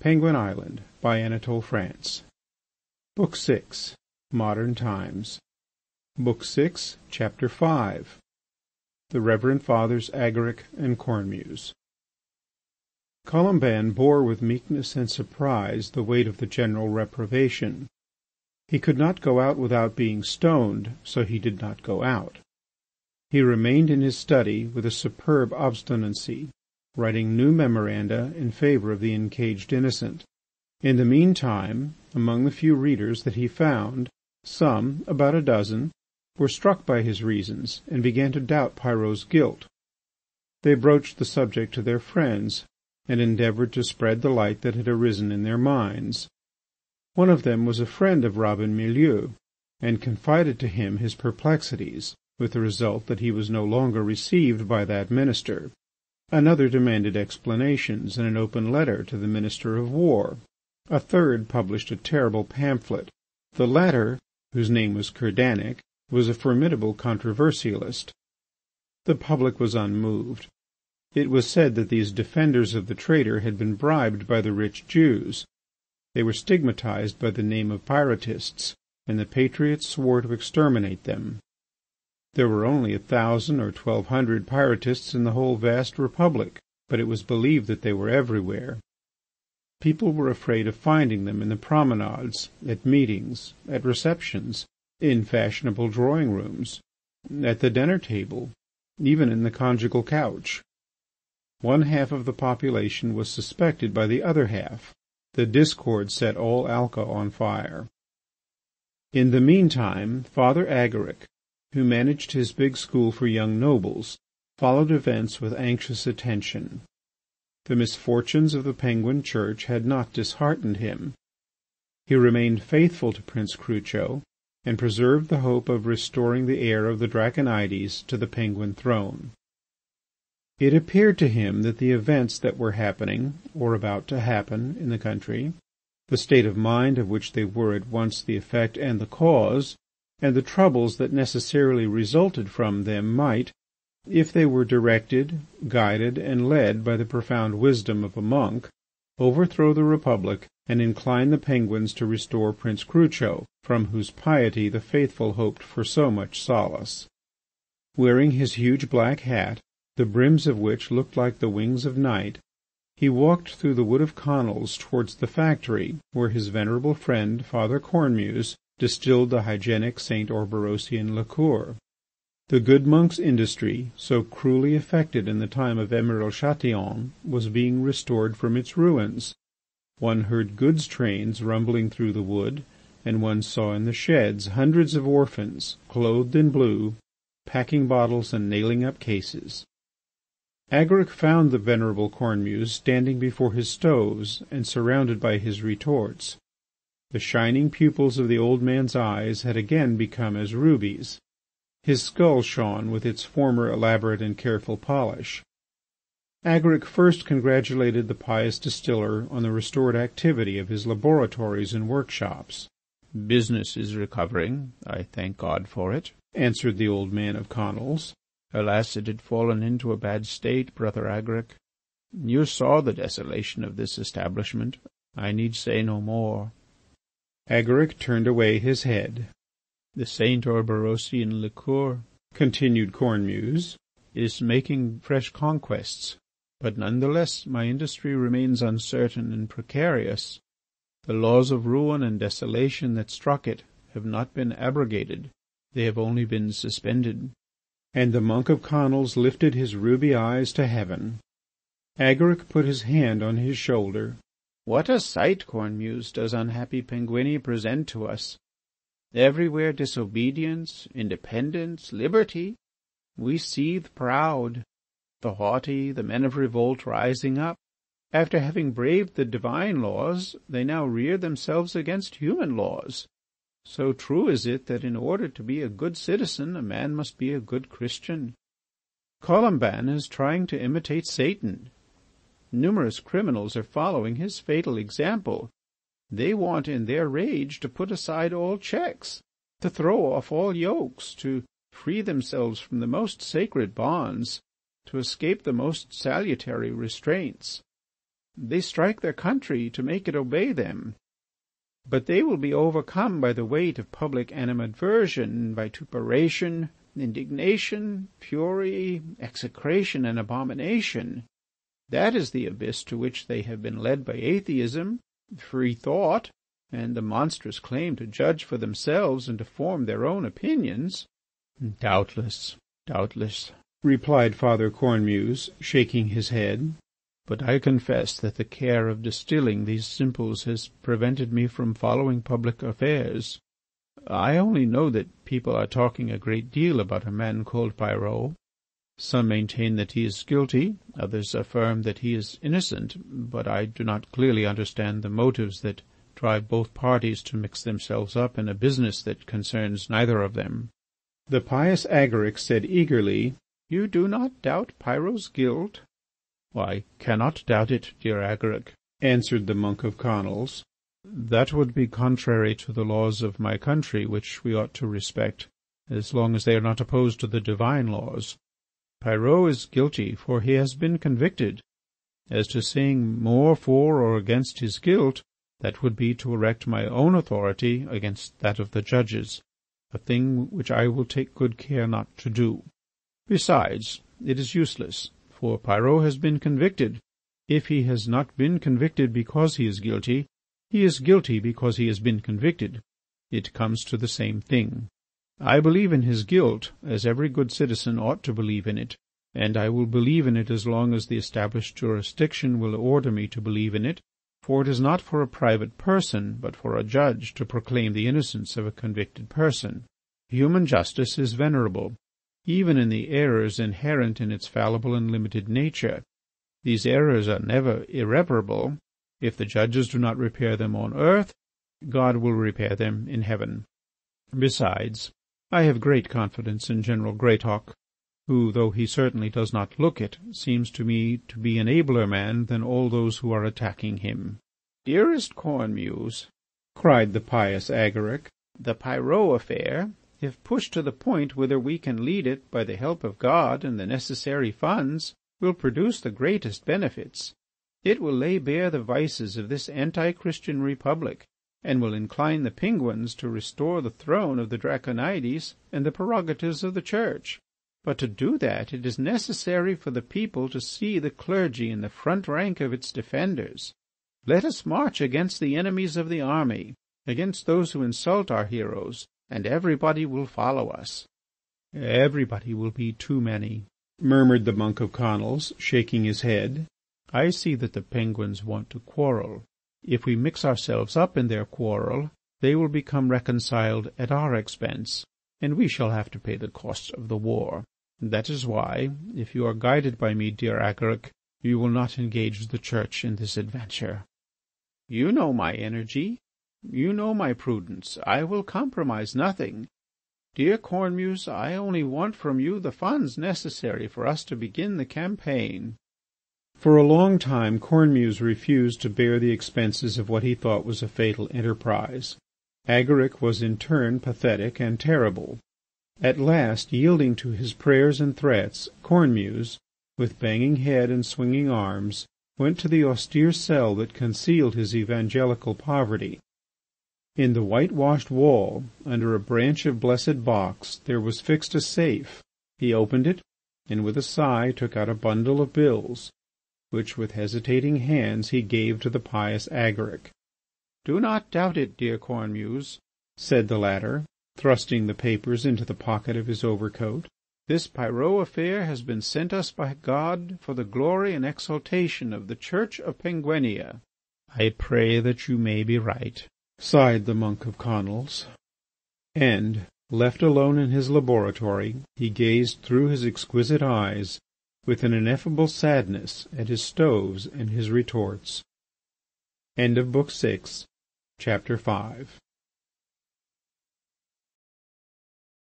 Penguin Island by Anatole France Book VI. Modern Times. Chapter V The Reverend Fathers Agaric and Cornemuse Colomban bore with meekness and surprise the weight of the general reprobation. He could not go out without being stoned, so he did not go out. He remained in his study with a superb obstinacy writing new memoranda in favour of the encaged innocent. In the meantime, among the few readers that he found, some, about a dozen, were struck by his reasons and began to doubt Pyrot's guilt. They broached the subject to their friends and endeavoured to spread the light that had arisen in their minds. One of them was a friend of Robin Mielleux and confided to him his perplexities, with the result that he was no longer received by that minister. Another demanded explanations in an open letter to the Minister of War. A third published a terrible pamphlet. The latter, whose name was Kerdanic, was a formidable controversialist. The public was unmoved. It was said that these defenders of the traitor had been bribed by the rich Jews. They were stigmatized by the name of Pyrotists, and the patriots swore to exterminate them. There were only a thousand or twelve hundred Pyrotists in the whole vast republic, but it was believed that they were everywhere. People were afraid of finding them in the promenades, at meetings, at receptions, in fashionable drawing rooms, at the dinner table, even in the conjugal couch. One half of the population was suspected by the other half. The discord set all Alca on fire. In the meantime, Father Agaric, who managed his big school for young nobles, followed events with anxious attention. The misfortunes of the Penguin Church had not disheartened him. He remained faithful to Prince Crucho and preserved the hope of restoring the heir of the Draconides to the Penguin throne. It appeared to him that the events that were happening, or about to happen, in the country, the state of mind of which they were at once the effect and the cause, and the troubles that necessarily resulted from them might, if they were directed, guided, and led by the profound wisdom of a monk, overthrow the Republic and incline the Penguins to restore Prince Crucho, from whose piety the faithful hoped for so much solace. Wearing his huge black hat, the brims of which looked like the wings of night, he walked through the wood of Conils towards the factory where his venerable friend, Father Cornemuse, distilled the hygienic St. Orberosian liqueur. The good monk's industry, so cruelly affected in the time of Emiral Chatillon, was being restored from its ruins. One heard goods trains rumbling through the wood, and one saw in the sheds hundreds of orphans, clothed in blue, packing bottles and nailing up cases. Agaric found the venerable Cornemuse standing before his stoves and surrounded by his retorts. The shining pupils of the old man's eyes had again become as rubies. His skull shone with its former elaborate and careful polish. Agaric first congratulated the pious distiller on the restored activity of his laboratories and workshops. "Business is recovering, I thank God for it," answered the old man of Conils. "Alas, it had fallen into a bad state, brother Agaric. You saw the desolation of this establishment. I need say no more. Agaric turned away his head. "The St. Orberosian liqueur," continued Cornemuse, "is making fresh conquests, but none the less my industry remains uncertain and precarious. The laws of ruin and desolation that struck it have not been abrogated, they have only been suspended." And the monk of Conils lifted his ruby eyes to heaven. Agaric put his hand on his shoulder. What a sight, Cornemuse, does unhappy Penguinia present to us! Everywhere disobedience, independence, liberty. We see the proud. The haughty, the men of revolt rising up. After having braved the divine laws, they now rear themselves against human laws. So true is it that in order to be a good citizen a man must be a good Christian. Colomban is trying to imitate Satan. Numerous criminals are following his fatal example. They want in their rage to put aside all checks, to throw off all yokes, to free themselves from the most sacred bonds, to escape the most salutary restraints. They strike their country to make it obey them. But they will be overcome by the weight of public animadversion, vituperation, indignation, fury, execration, and abomination. That is the abyss to which they have been led by atheism, free thought, and the monstrous claim to judge for themselves and to form their own opinions. Doubtless, doubtless, replied Father Cornemuse, shaking his head. But I confess that the care of distilling these simples has prevented me from following public affairs. I only know that people are talking a great deal about a man called Pyrot. Some maintain that he is guilty, others affirm that he is innocent, but I do not clearly understand the motives that drive both parties to mix themselves up in a business that concerns neither of them. The pious Agaric said eagerly, You do not doubt Pyrot's guilt? I cannot doubt it, dear Agaric, answered the monk of Conils. That would be contrary to the laws of my country, which we ought to respect, as long as they are not opposed to the divine laws. Pyrot is guilty, for he has been convicted. As to saying more for or against his guilt, that would be to erect my own authority against that of the judges, a thing which I will take good care not to do. Besides, it is useless, for Pyrot has been convicted. If he has not been convicted because he is guilty, he is guilty because he has been convicted. It comes to the same thing. I believe in his guilt, as every good citizen ought to believe in it, and I will believe in it as long as the established jurisdiction will order me to believe in it, for it is not for a private person, but for a judge to proclaim the innocence of a convicted person. Human justice is venerable, even in the errors inherent in its fallible and limited nature. These errors are never irreparable, if the judges do not repair them on earth, God will repair them in heaven. Besides, I have great confidence in General Greatauk, who, though he certainly does not look it, seems to me to be an abler man than all those who are attacking him. Dearest Cornemuse, cried the pious Agaric, the Pyrot affair, if pushed to the point whither we can lead it by the help of God and the necessary funds, will produce the greatest benefits. It will lay bare the vices of this anti-Christian republic and will incline the Penguins to restore the throne of the Draconides and the prerogatives of the Church. But to do that it is necessary for the people to see the clergy in the front rank of its defenders. Let us march against the enemies of the army, against those who insult our heroes, and everybody will follow us. Everybody will be too many, murmured the monk of Conils, shaking his head. I see that the Penguins want to quarrel. If we mix ourselves up in their quarrel, they will become reconciled at our expense, and we shall have to pay the costs of the war. That is why, if you are guided by me, dear Agaric, you will not engage the Church in this adventure. You know my energy. You know my prudence. I will compromise nothing. Dear Cornemuse, I only want from you the funds necessary for us to begin the campaign. For a long time Cornemuse refused to bear the expenses of what he thought was a fatal enterprise. Agaric was in turn pathetic and terrible. At last, yielding to his prayers and threats, Cornemuse, with banging head and swinging arms, went to the austere cell that concealed his evangelical poverty. In the whitewashed wall, under a branch of blessed box, there was fixed a safe. He opened it, and with a sigh took out a bundle of bills which with hesitating hands he gave to the pious Agaric. "Do not doubt it, dear Cornemuse," said the latter, thrusting the papers into the pocket of his overcoat. "This Pyrot affair has been sent us by God for the glory and exaltation of the Church of Penguinia." "I pray that you may be right," sighed the monk of Conils. And, left alone in his laboratory, he gazed through his exquisite eyes with an ineffable sadness at his stoves and his retorts. End of Book Six, Chapter Five.